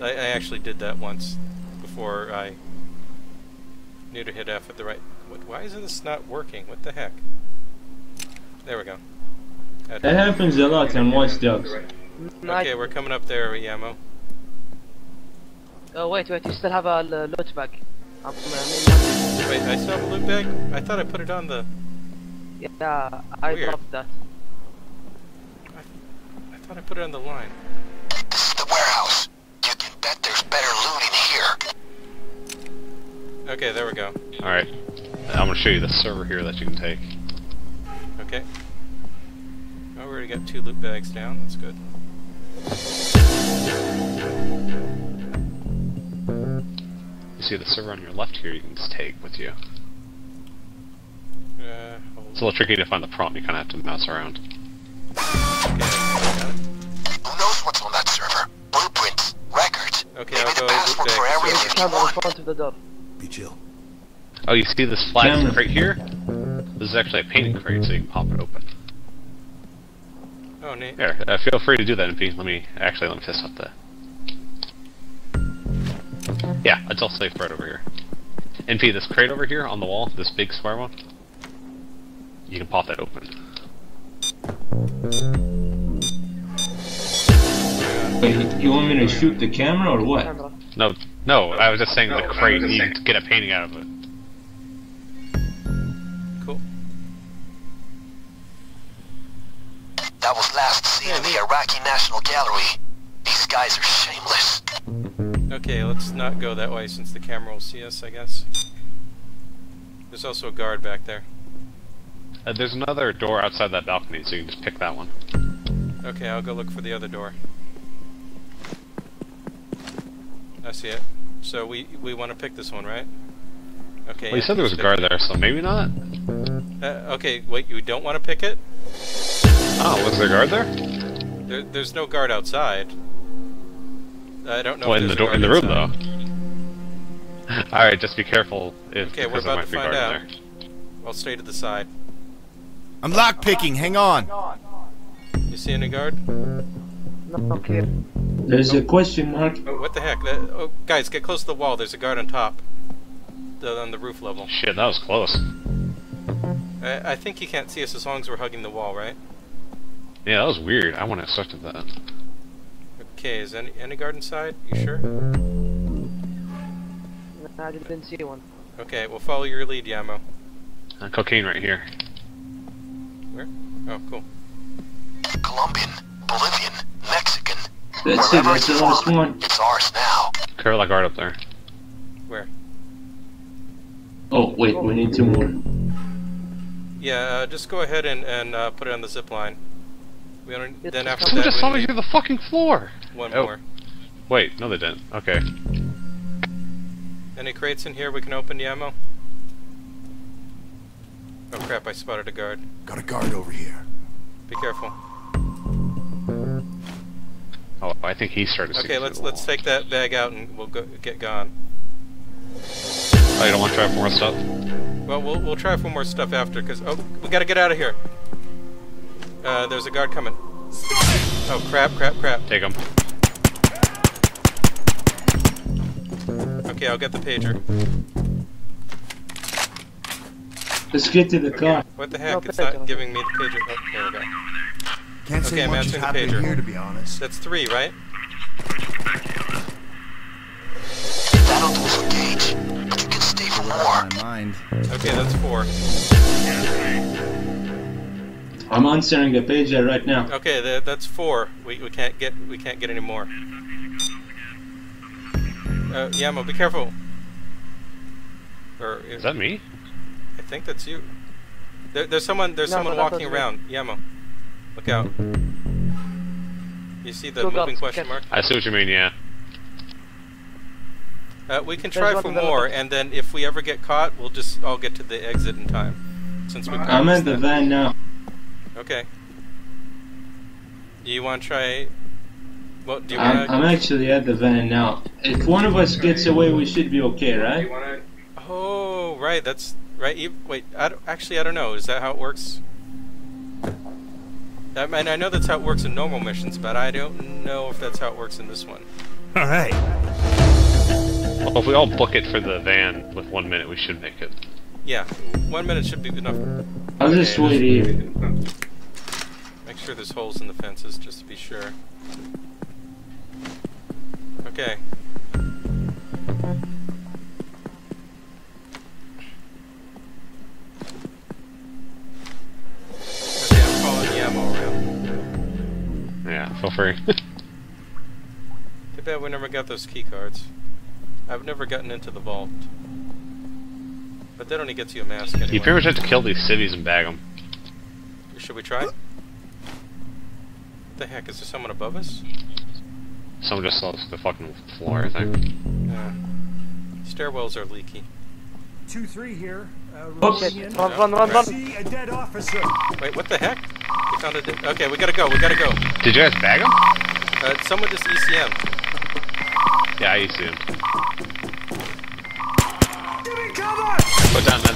I, I actually did that once before I knew to hit F at the right. What, why is this not working? What the heck? There we go. That- That happens a lot on Watch Dogs. Okay, we're coming up there, Jamo. Oh wait, wait, you still have a loot bag. Um, Wait, I still have a loot bag? I thought I put it on the. yeah, I Weird. dropped that. I thought I put it on the line. This is the warehouse. You can bet there's better loot in here. Okay, there we go. Alright. I'm gonna show you the server here that you can take. Okay. Oh, we already got two loot bags down. That's good. You see the server on your left here you can just take with you. Uh, hold It's a little tricky to find the prompt, you kinda have to mouse around. Who knows what's on that server? Blueprints, records, Okay, maybe I'll the go password loot for bag Area server. 51. in front of the door. Be chill. Oh, you see this flat Camera. crate here? This is actually a painting crate, so you can pop it open. Oh, neat. Here, uh, feel free to do that, MP. Let me, actually, let me test out the... Yeah, it's all safe right over here. NP, this crate over here on the wall, this big square one, you can pop that open. Wait, you want me to shoot the camera or what? No, no, I was just saying the crate, you can get a painting out of it. That was last seen in the Iraqi National Gallery. These guys are shameless. Okay, let's not go that way since the camera will see us, I guess. There's also a guard back there. Uh, there's another door outside that balcony, so you can just pick that one. Okay, I'll go look for the other door. I see it. So we we want to pick this one, right? Okay. Well, you yeah, said there was a guard there, so maybe not? Uh, okay, wait, you don't want to pick it? Oh, was there a guard there? There, there's no guard outside. I don't know. well, if in the door, in the room, outside. though. Alright, just be careful if Okay, we're because there about might to be a find out. I'll stay to the side. I'm lockpicking. Hang on. You see any guard? No, clear. There's a question mark. Oh, what the heck? That, oh, guys, get close to the wall. There's a guard on top. The, on the roof level. Shit, that was close. I, I think he can't see us as long as we're hugging the wall, right? Yeah, that was weird. I wouldn't have expected that. Okay, is any any guard inside? You sure? I didn't see one. Okay, we'll follow your lead, Jamo. Uh, cocaine right here. Where? Oh, cool. Colombian, Bolivian, Mexican. That's it, Wherever that's the it's last one. It's ours now. Clear that guard up there. Where? Oh, wait, we need two more. Yeah, uh, just go ahead and, and uh, put it on the zip line. We don't, It's then just after Someone that, just saw me need through the fucking floor! one Oh. more. Wait, no they didn't. Okay. Any crates in here we can open, Jamo? Oh crap, I spotted a guard. Got a guard over here. Be careful. Oh, I think he started seeing Okay, let's the let's wall. take that bag out and we'll go, get gone. Oh, you don't want to try for more stuff? Well, we'll we'll try for more stuff after, cause oh, we gotta get out of here. Uh, there's a guard coming. Oh crap, crap, crap. Take him. Okay, I'll get the pager. Let's get to the car. What the heck? No it's not giving me the pager. Oh, there we go. Can't Okay, say I'm answering the happening pager. here, to be honest. That's three, right? That'll do for Gage. But you can stay for more. My mind. Okay, that's four. I'm answering the pager right now. Okay, tha that's four. We we can't get we can't get any more. Uh, Jamo, be careful. Or Is that me? I think that's you. There, there's someone. There's No, someone no, walking was me. around. Jamo, look out. You see the Look out, moving question mark? I see what you mean, yeah. Uh, we can try for more, and then if we ever get caught, we'll just all get to the exit in time. Since we I'm promised at the van now. Okay. Do you want to try? Well, do you I'm, want I'm actually at the van now. If one of us gets away, we should be okay, right? to? Oh, right. That's right. You, wait. I don't, actually, I don't know. Is that how it works? I mean, I know that's how it works in normal missions, but I don't know if that's how it works in this one. All right. Well, if we all book it for the van with one minute, we should make it. Yeah, one minute should be enough. I'll just Okay, wait here. Make sure there's holes in the fences, just to be sure. Okay. Okay, I'm calling Jamo around. Yeah, feel free. Too bad we never got those key cards. I've never gotten into the vault. But that only gets you a mask anyway. you pretty much have to kill these cities and bag them. Should we try? What the heck? Is there someone above us? Someone just saw the fucking floor, I think. Yeah. Stairwells are leaky. Two three here. Uh, Oops. rolling in. Run, run, run, run. See a dead officer. Wait, what the heck? We found a. Di- okay, we gotta go. We gotta go. Did you guys bag them? Uh, someone just ECM. Yeah, I see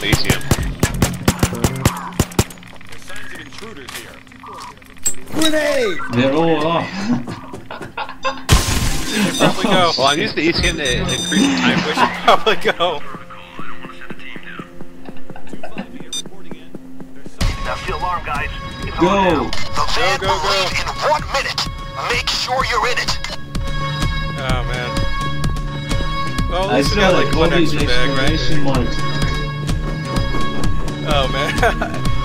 Put down not the ECM. They're all off. Probably go. Well, I'm using the ECM to increase the time. We should probably go. That's the alarm, guys. It's Go. on now. The van go, will go. leave in one minute. Make sure you're in it. Oh man. Well, I least got like like all one these extra bag, right? exclamation marks. Oh man.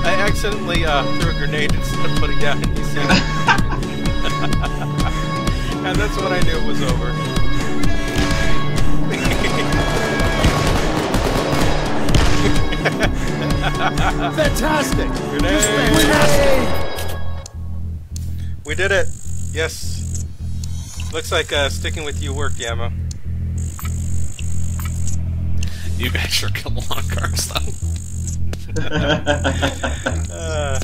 I accidentally uh, threw a grenade instead of putting down an ECM. and that's when I knew it was over. Fantastic. Grenade! We did it! Yes. Looks like uh, sticking with you worked, Jamo. You guys sure kill a lot of cars, though. Uh,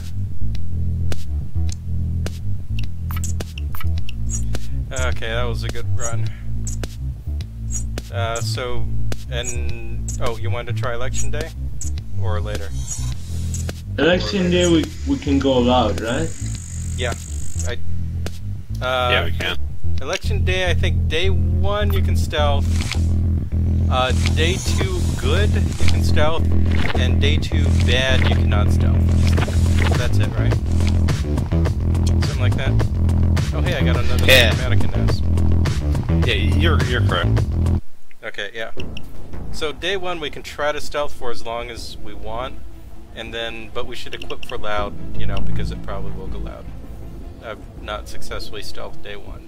okay, that was a good run. Uh, so, and oh, you wanted to try election day, or later? Election day, we we can go loud, right? Yeah, I. Uh, yeah, we can. Election day, I think day one you can stealth. Uh, day two good you can stealth, and day two bad you cannot stealth. That's it, right? Something like that. Oh hey, I got another Yeah. mannequin nest. Yeah, you're you're correct. Okay, yeah. So day one we can try to stealth for as long as we want, and then but we should equip for loud, you know, because it probably will go loud. I've not successfully stealthed day one.